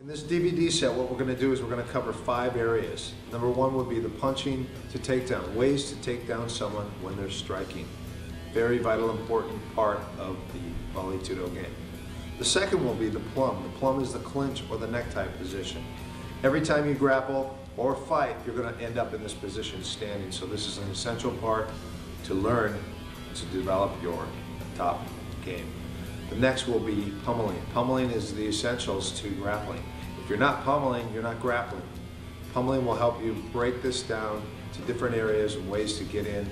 In this DVD set, what we're going to do is we're going to cover five areas. Number one would be the punching to take down, ways to take down someone when they're striking. Very vital, important part of the Vale Tudo game. The second will be the plum. The plum is the clinch or the necktie position. Every time you grapple or fight, you're going to end up in this position standing. So this is an essential part to learn to develop your top game. The next will be pummeling. Pummeling is the essentials to grappling. If you're not pummeling, you're not grappling. Pummeling will help you break this down to different areas and ways to get in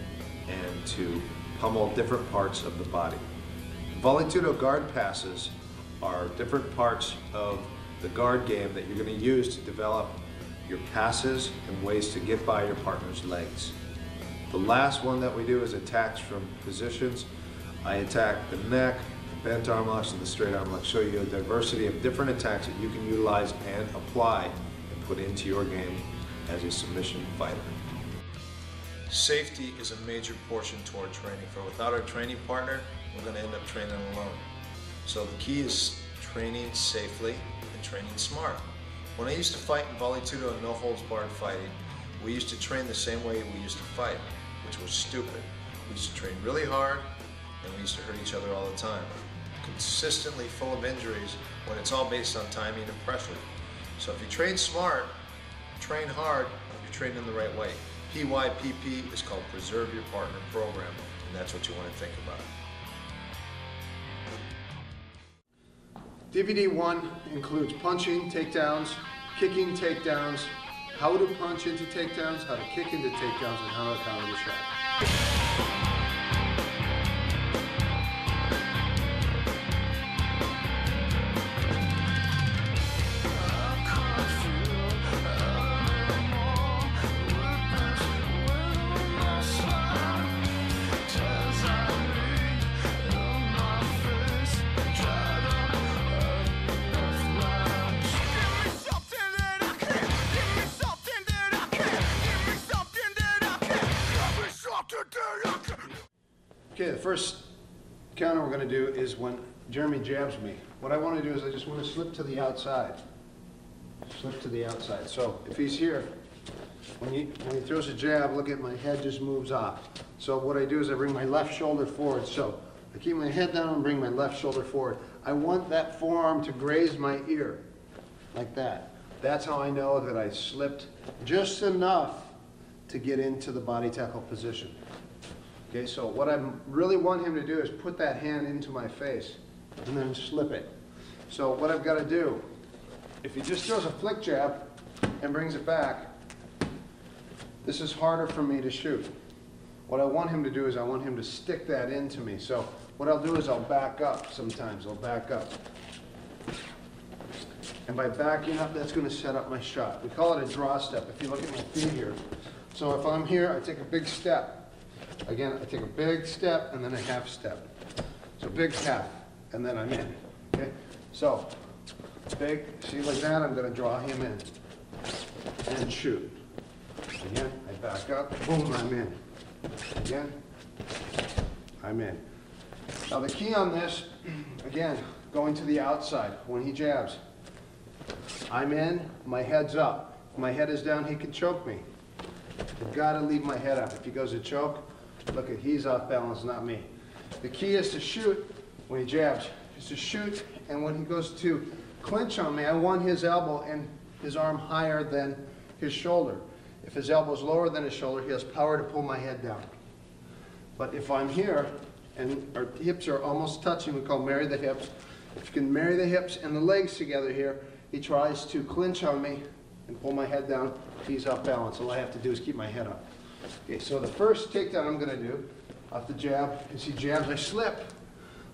and to pummel different parts of the body. Vale Tudo guard passes are different parts of the guard game that you're going to use to develop your passes and ways to get by your partner's legs. The last one that we do is attacks from positions. I attack the neck, bent arm locks and the straight arm lock show you a diversity of different attacks that you can utilize and apply and put into your game as a submission fighter. Safety is a major portion toward training. For without our training partner, we're going to end up training alone. So the key is training safely and training smart. When I used to fight in Vale Tudo and no holds barred fighting, we used to train the same way we used to fight, which was stupid. We used to train really hard and we used to hurt each other all the time consistently full of injuries when it's all based on timing and pressure. So if you train smart, train hard, you're training the right way. PYPP is called Preserve Your Partner Program, and that's what you want to think about. DVD 1 includes punching, takedowns, kicking takedowns, how to punch into takedowns, how to kick into takedowns, and how to counter the shot. Okay, the first counter we're going to do is when Jeremy jabs me. What I want to do is I just want to slip to the outside. Slip to the outside. So if he's here, when he, when he throws a jab, look at my head just moves off. So what I do is I bring my left shoulder forward. So I keep my head down and bring my left shoulder forward. I want that forearm to graze my ear, like that. That's how I know that I slipped just enough to get into the body tackle position. Okay, so what I really want him to do is put that hand into my face and then slip it. So what I've got to do, if he just throws a flick jab and brings it back, this is harder for me to shoot. What I want him to do is I want him to stick that into me. So what I'll do is I'll back up sometimes. I'll back up. And by backing up, that's going to set up my shot. We call it a draw step. If you look at my feet here. So if I'm here, I take a big step. Again, I take a big step and then a half step. So big half, and then I'm in. Okay? So, big, see like that, I'm going to draw him in. And shoot. Again, I back up, boom, I'm in. Again, I'm in. Now the key on this, again, going to the outside when he jabs. I'm in, my head's up. If my head is down, he can choke me. I've got to leave my head up. If he goes to choke, Look at, he's off balance, not me. The key is to shoot when he jabs, is to shoot, and when he goes to clinch on me, I want his elbow and his arm higher than his shoulder. If his elbow is lower than his shoulder, he has power to pull my head down. But if I'm here and our hips are almost touching, we call marry the hips. If you can marry the hips and the legs together here, he tries to clinch on me and pull my head down. He's off balance. All I have to do is keep my head up. Okay, so the first takedown I'm going to do off the jab, as he jabs, I slip.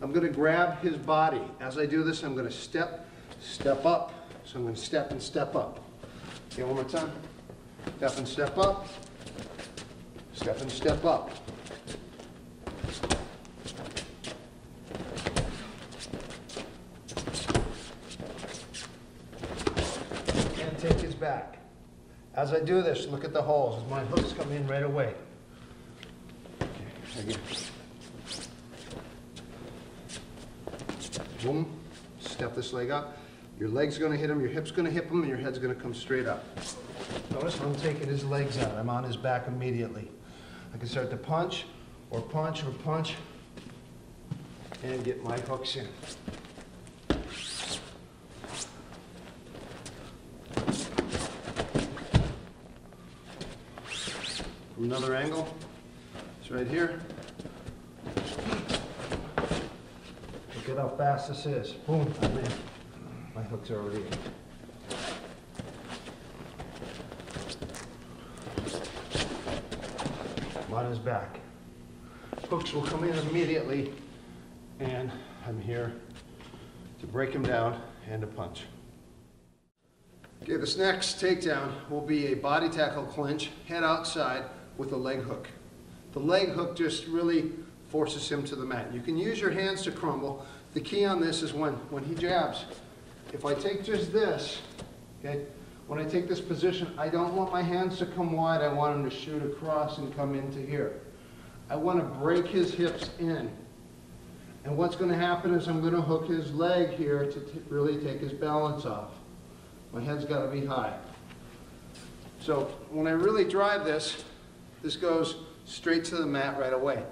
I'm going to grab his body. As I do this, I'm going to step, step up. So I'm going to step and step up. Okay, one more time. Step and step up. Step and step up. And take his back. As I do this, look at the holes. My hooks come in right away. Okay, Boom. Step this leg up. Your leg's gonna hit him, your hip's gonna hit him, and your head's gonna come straight up. Notice I'm taking his legs out. I'm on his back immediately. I can start to punch, or punch, or punch, and get my hooks in. From another angle, it's right here. Look at how fast this is. Boom, I'm in. My hook's already in. I'm on his back. Hooks will come in immediately, and I'm here to break him down and to punch. Okay, this next takedown will be a body tackle clinch, head outside with a leg hook. The leg hook just really forces him to the mat. You can use your hands to crumble. The key on this is when, when he jabs, if I take just this, okay, when I take this position, I don't want my hands to come wide. I want him to shoot across and come into here. I want to break his hips in. And what's going to happen is I'm going to hook his leg here to really take his balance off. My head's got to be high. So when I really drive this, this goes straight to the mat right away.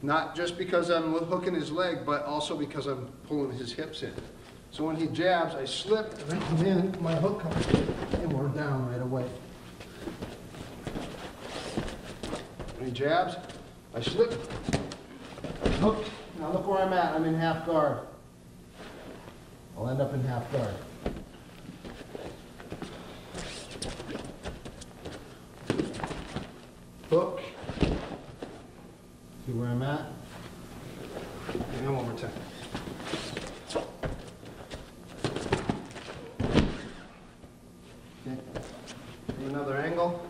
Not just because I'm hooking his leg, but also because I'm pulling his hips in. So when he jabs, I slip, and then my hook comes in, and we're down right away. When he jabs, I slip, hook. Now look where I'm at. I'm in half guard. I'll end up in half guard. Hook. See where I'm at? And one more time. Okay. From another angle.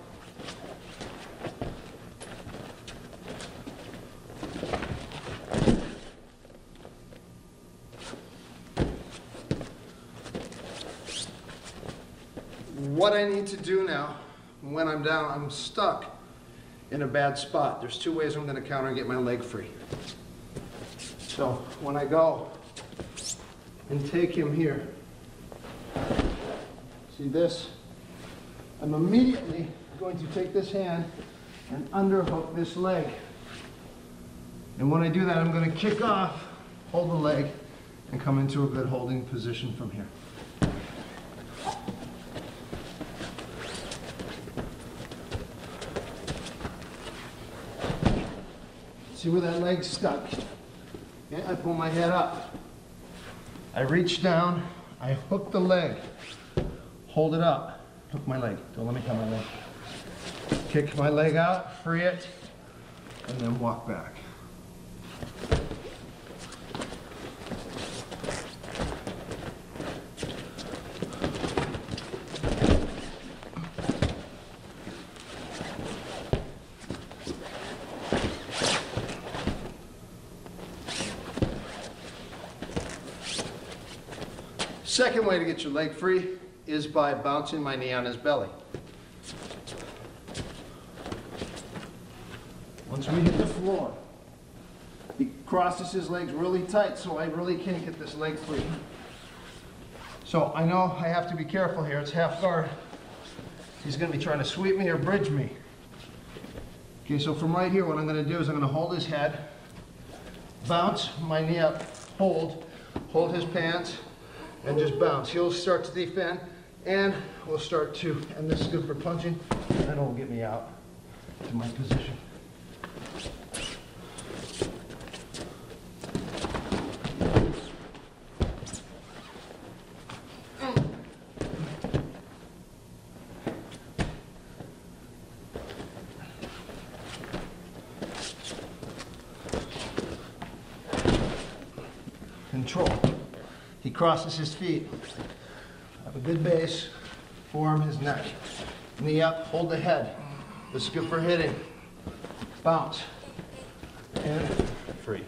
What I need to do now, when I'm down, I'm stuck in a bad spot. There's two ways I'm gonna counter and get my leg free. So when I go and take him here, see this? I'm immediately going to take this hand and underhook this leg. And when I do that, I'm gonna kick off, hold the leg, and come into a good holding position from here. See where that leg's stuck? Yeah, I pull my head up. I reach down, I hook the leg, hold it up, hook my leg. Don't let me cut my leg. Kick my leg out, free it, and then walk back. Second way to get your leg free is by bouncing my knee on his belly. Once we hit the floor, he crosses his legs really tight, so I really can't get this leg free. So I know I have to be careful here. It's half guard. He's going to be trying to sweep me or bridge me. Okay, so from right here, what I'm going to do is I'm going to hold his head, bounce my knee up, hold, hold his pants, and just bounce. He'll start to defend, and we'll start to, and this is good for punching, it'll get me out to my position. Control. He crosses his feet. Have a good base. Form his neck. Knee up, hold the head. This is good for hitting. Bounce. And free.